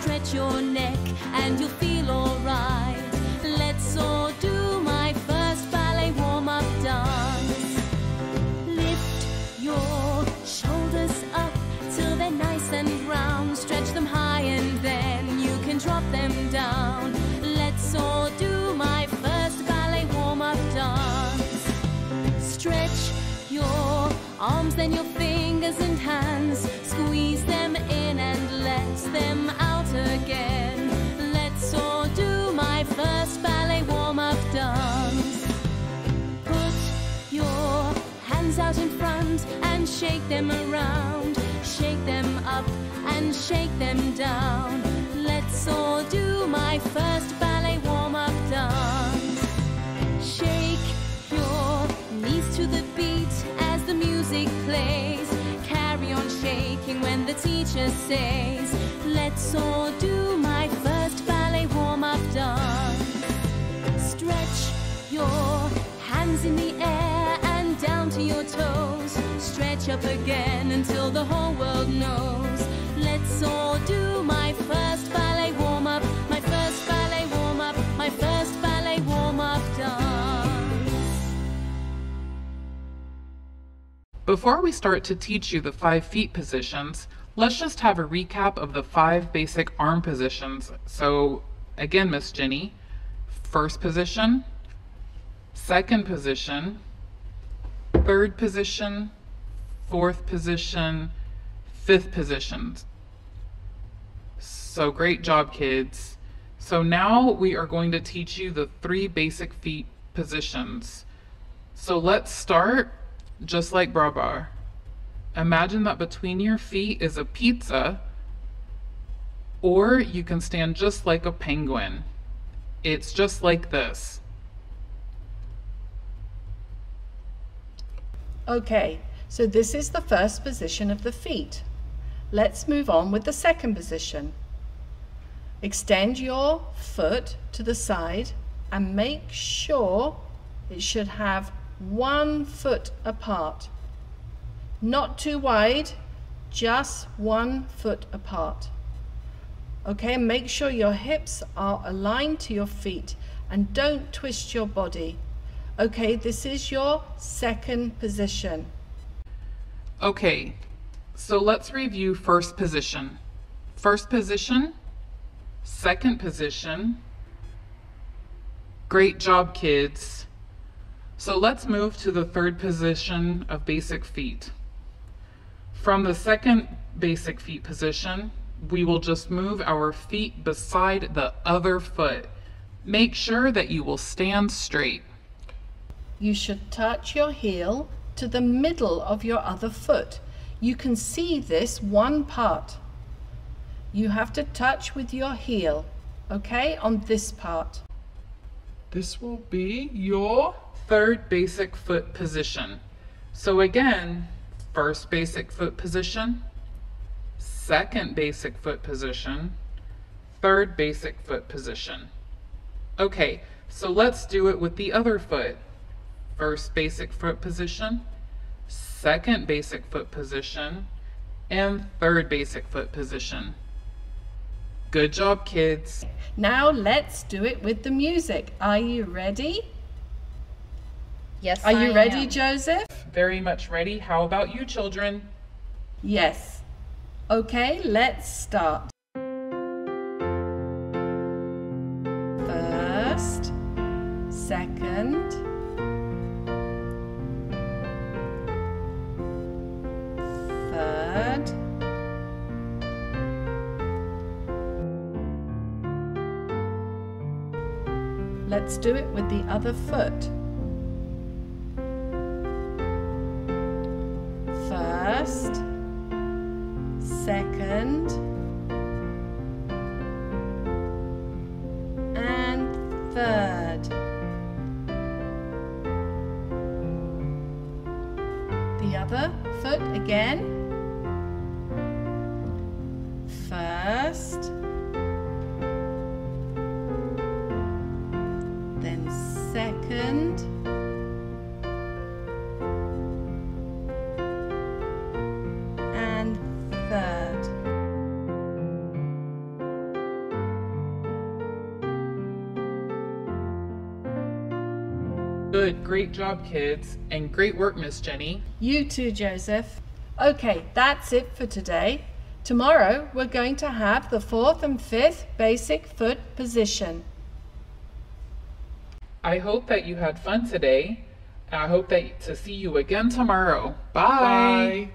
stretch your neck and you'll feel alright. Let's all do my first ballet warm up dance. Lift your shoulders up till they're nice and round. Stretch them high and then you can drop them down. Let's all do my first ballet warm up dance. Stretch your arms, then your fingers and hands. Squeeze them in and let them in and shake them around. Shake them up and shake them down. Let's all do my first ballet warm up dance. Shake your knees to the beat as the music plays. Carry on shaking when the teacher says, Let's all do my first ballet warm up dance. Stretch your hands in the air and down to your toes. Stretch up again until the whole world knows. Let's all do my first ballet warm up, my first ballet warm up, my first ballet warm up dance. Before we start to teach you the five feet positions, let's just have a recap of the five basic arm positions. So again, Miss Jenny, first position, second position, third position, fourth position, fifth position. So great job, kids. So now we are going to teach you the three basic feet positions. So let's start just like Brabar. Imagine that between your feet is a pizza, or you can stand just like a penguin. It's just like this. Okay, so this is the first position of the feet. Let's move on with the second position. Extend your foot to the side and make sure it should have one foot apart. Not too wide, just one foot apart. Okay, make sure your hips are aligned to your feet and don't twist your body. Okay, this is your second position. Okay, so let's review first position. First position, second position. Great job, kids. So let's move to the third position of basic feet. From the second basic feet position, we will just move our feet beside the other foot. Make sure that you will stand straight. You should touch your heel to the middle of your other foot. You can see this one part. You have to touch with your heel, okay, on this part. This will be your third basic foot position. So again, first basic foot position, second basic foot position, third basic foot position. Okay, so let's do it with the other foot. First basic foot position, second basic foot position, and third basic foot position. Good job, kids. Now let's do it with the music. Are you ready? Yes, Are you I ready, am. Joseph? Very much ready. How about you, children? Yes. Okay, let's start. First, second, let's do it with the other foot. First, second, and third. The other foot again. First, Good, great job, kids, and great work, Miss Jenny. You too, Joseph. Okay, that's it for today. Tomorrow we're going to have the fourth and fifth basic foot position. I hope that you had fun today. I hope that to see you again tomorrow. Bye. Bye.